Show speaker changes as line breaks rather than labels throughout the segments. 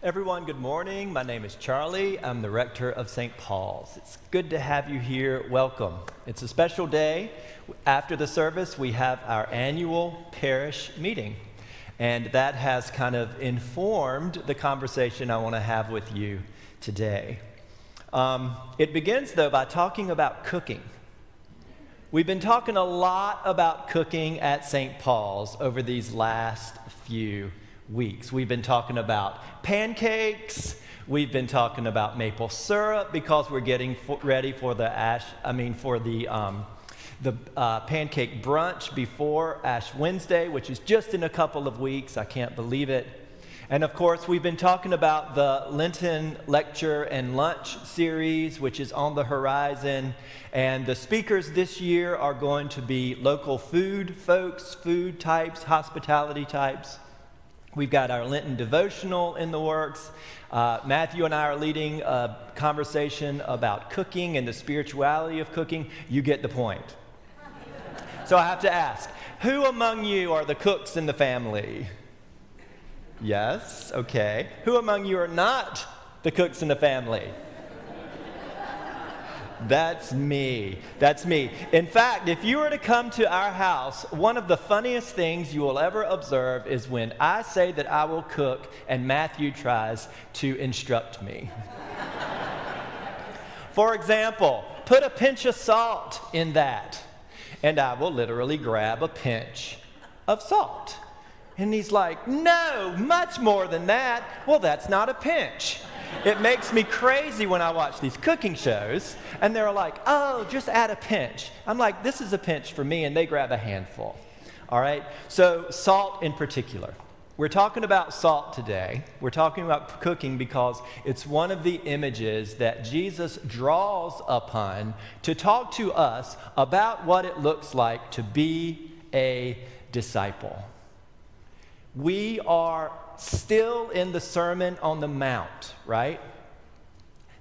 Everyone, good morning. My name is Charlie. I'm the rector of St. Paul's. It's good to have you here. Welcome. It's a special day. After the service, we have our annual parish meeting. And that has kind of informed the conversation I want to have with you today. Um, it begins, though, by talking about cooking. We've been talking a lot about cooking at St. Paul's over these last few weeks. We've been talking about pancakes. We've been talking about maple syrup because we're getting ready for the ash. I mean, for the um, the uh, pancake brunch before Ash Wednesday, which is just in a couple of weeks. I can't believe it. And of course, we've been talking about the Lenten lecture and lunch series, which is on the horizon. And the speakers this year are going to be local food folks, food types, hospitality types. We've got our Lenten devotional in the works. Uh, Matthew and I are leading a conversation about cooking and the spirituality of cooking. You get the point. so I have to ask who among you are the cooks in the family? Yes, okay. Who among you are not the cooks in the family? That's me. That's me. In fact, if you were to come to our house, one of the funniest things you will ever observe is when I say that I will cook and Matthew tries to instruct me. For example, put a pinch of salt in that, and I will literally grab a pinch of salt. And he's like, No, much more than that. Well, that's not a pinch. It makes me crazy when I watch these cooking shows and they're like, oh, just add a pinch. I'm like, this is a pinch for me, and they grab a handful. All right? So, salt in particular. We're talking about salt today. We're talking about cooking because it's one of the images that Jesus draws upon to talk to us about what it looks like to be a disciple. We are still in the Sermon on the Mount, right?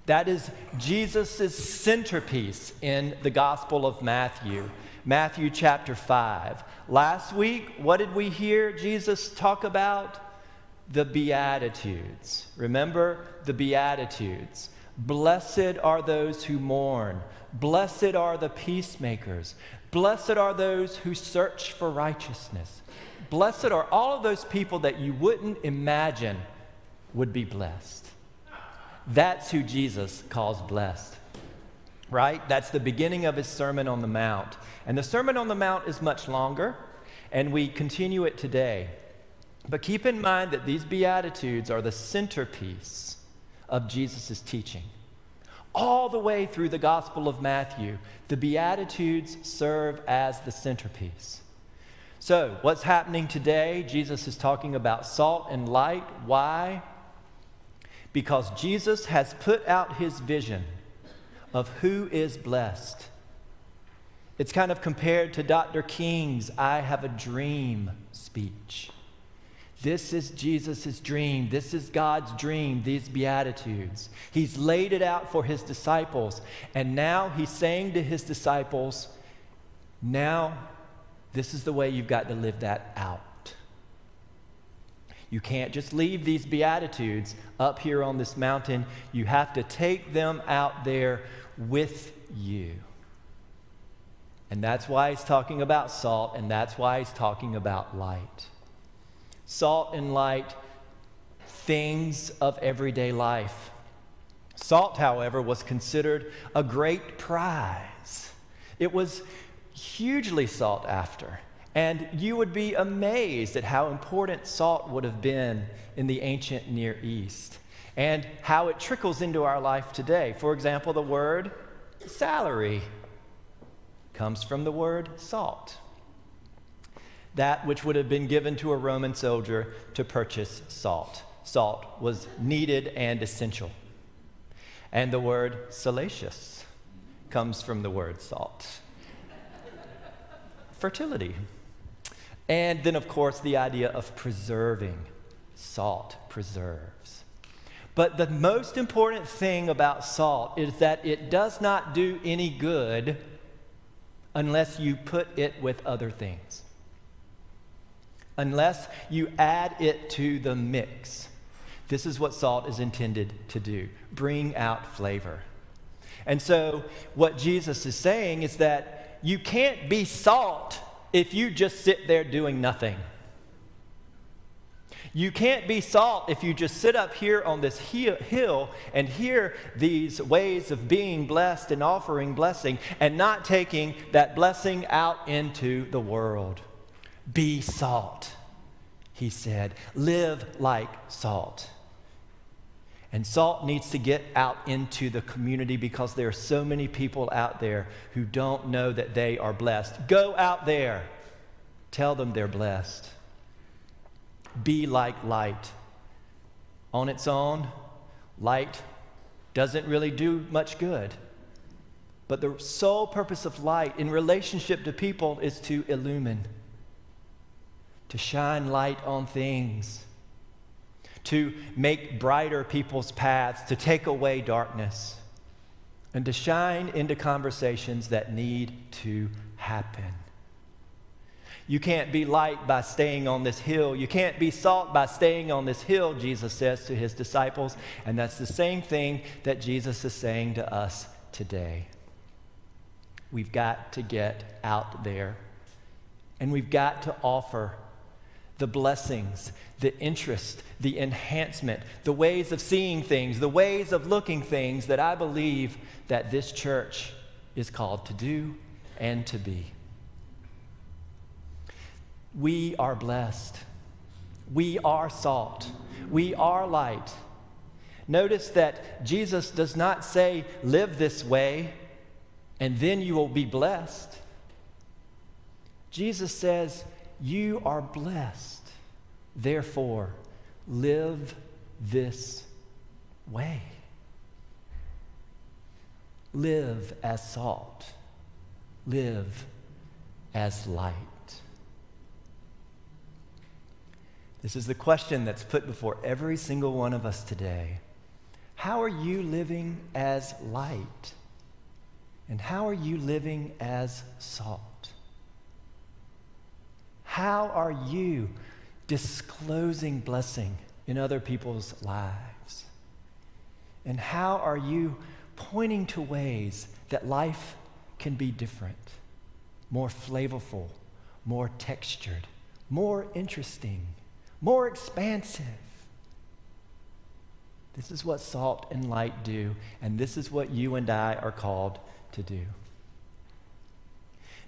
That is Jesus' centerpiece in the Gospel of Matthew, Matthew chapter 5. Last week, what did we hear Jesus talk about? The Beatitudes. Remember the Beatitudes. Blessed are those who mourn. Blessed are the peacemakers. Blessed are those who search for righteousness. Blessed are all of those people that you wouldn't imagine would be blessed. That's who Jesus calls blessed, right? That's the beginning of his Sermon on the Mount. And the Sermon on the Mount is much longer, and we continue it today. But keep in mind that these Beatitudes are the centerpiece of Jesus' teaching. All the way through the Gospel of Matthew, the Beatitudes serve as the centerpiece. So, what's happening today? Jesus is talking about salt and light. Why? Because Jesus has put out his vision of who is blessed. It's kind of compared to Dr. King's I have a dream speech. This is Jesus' dream. This is God's dream, these Beatitudes. He's laid it out for his disciples. And now he's saying to his disciples, now this is the way you've got to live that out. You can't just leave these Beatitudes up here on this mountain. You have to take them out there with you. And that's why he's talking about salt, and that's why he's talking about light. Salt and light, things of everyday life. Salt, however, was considered a great prize. It was hugely sought after. And you would be amazed at how important salt would have been in the ancient Near East and how it trickles into our life today. For example, the word salary comes from the word salt. That which would have been given to a Roman soldier to purchase salt. Salt was needed and essential. And the word salacious comes from the word salt fertility. And then, of course, the idea of preserving. Salt preserves. But the most important thing about salt is that it does not do any good unless you put it with other things, unless you add it to the mix. This is what salt is intended to do bring out flavor. And so, what Jesus is saying is that you can't be salt if you just sit there doing nothing. You can't be salt if you just sit up here on this hill and hear these ways of being blessed and offering blessing and not taking that blessing out into the world. Be salt, he said. Live like salt. And salt needs to get out into the community because there are so many people out there who don't know that they are blessed. Go out there, tell them they're blessed. Be like light. On its own, light doesn't really do much good. But the sole purpose of light in relationship to people is to illumine, to shine light on things to make brighter people's paths, to take away darkness, and to shine into conversations that need to happen. You can't be light by staying on this hill. You can't be salt by staying on this hill, Jesus says to his disciples. And that's the same thing that Jesus is saying to us today. We've got to get out there and we've got to offer the blessings, the interest, the enhancement, the ways of seeing things, the ways of looking things that I believe that this church is called to do and to be. We are blessed. We are salt. We are light. Notice that Jesus does not say, live this way and then you will be blessed. Jesus says, you are blessed. Therefore, live this way. Live as salt. Live as light. This is the question that's put before every single one of us today. How are you living as light? And how are you living as salt? How are you disclosing blessing in other people's lives? And how are you pointing to ways that life can be different, more flavorful, more textured, more interesting, more expansive? This is what salt and light do, and this is what you and I are called to do.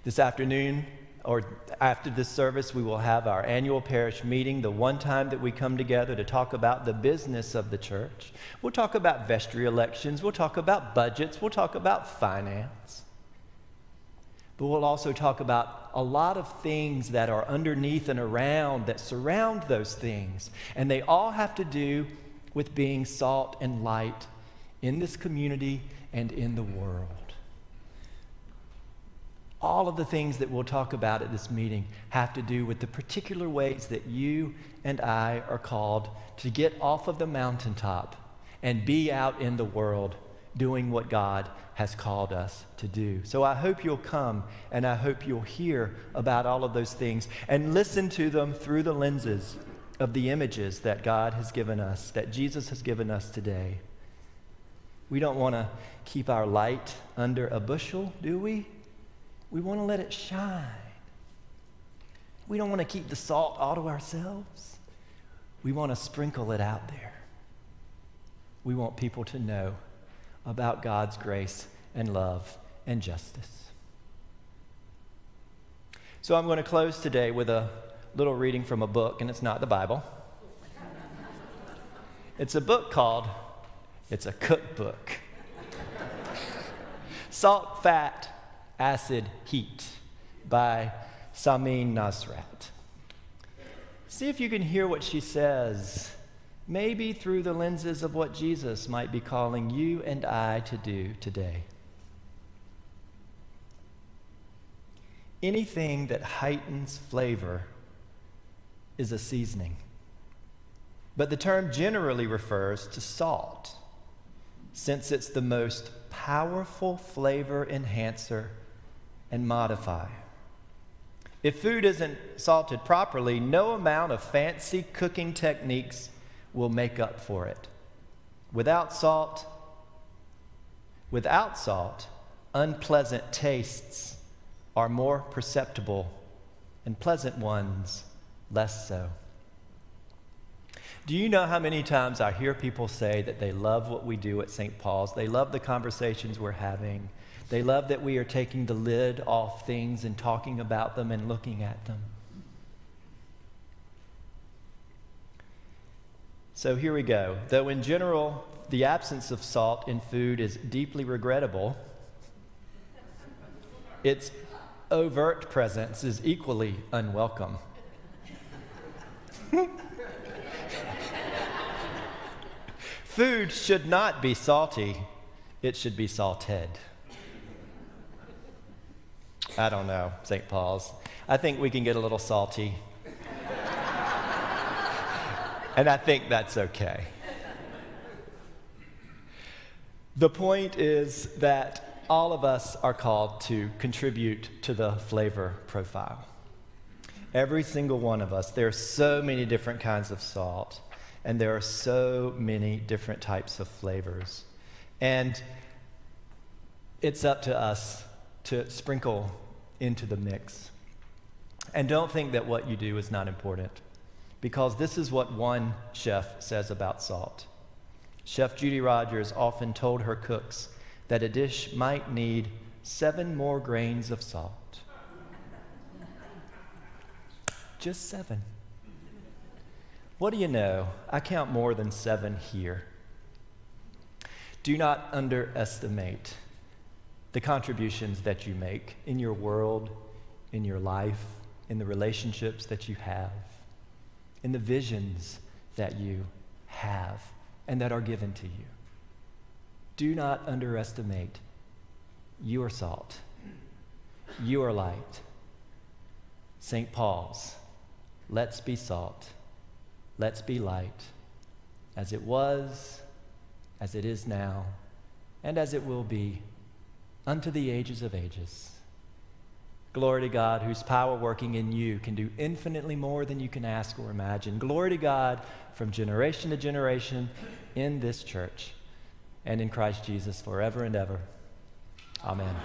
This afternoon, or after this service, we will have our annual parish meeting, the one time that we come together to talk about the business of the church. We'll talk about vestry elections, we'll talk about budgets, we'll talk about finance. But we'll also talk about a lot of things that are underneath and around that surround those things. And they all have to do with being salt and light in this community and in the world all of the things that we'll talk about at this meeting have to do with the particular ways that you and I are called to get off of the mountaintop and be out in the world doing what God has called us to do. So I hope you'll come and I hope you'll hear about all of those things and listen to them through the lenses of the images that God has given us, that Jesus has given us today. We don't want to keep our light under a bushel, do we? We want to let it shine. We don't want to keep the salt all to ourselves. We want to sprinkle it out there. We want people to know about God's grace and love and justice. So I'm going to close today with a little reading from a book, and it's not the Bible. It's a book called, it's a cookbook. Salt, Fat, Acid Heat by Samin Nosrat. See if you can hear what she says, maybe through the lenses of what Jesus might be calling you and I to do today. Anything that heightens flavor is a seasoning. But the term generally refers to salt, since it's the most powerful flavor enhancer and modify. If food isn't salted properly, no amount of fancy cooking techniques will make up for it. Without salt, without salt, unpleasant tastes are more perceptible and pleasant ones less so. Do you know how many times I hear people say that they love what we do at St. Paul's? They love the conversations we're having. They love that we are taking the lid off things and talking about them and looking at them. So here we go. Though in general, the absence of salt in food is deeply regrettable, its overt presence is equally unwelcome. Food should not be salty, it should be salted. I don't know, St. Paul's. I think we can get a little salty. and I think that's okay. The point is that all of us are called to contribute to the flavor profile. Every single one of us. There are so many different kinds of salt, and there are so many different types of flavors. And it's up to us to sprinkle into the mix. And don't think that what you do is not important, because this is what one chef says about salt. Chef Judy Rodgers often told her cooks that a dish might need seven more grains of salt. Just seven. What do you know? I count more than seven here. Do not underestimate the contributions that you make in your world, in your life, in the relationships that you have, in the visions that you have and that are given to you. Do not underestimate your salt, your light. St. Paul's, let's be salt, let's be light, as it was, as it is now, and as it will be unto the ages of ages. Glory to God, whose power working in you can do infinitely more than you can ask or imagine. Glory to God from generation to generation in this church and in Christ Jesus forever and ever. Amen.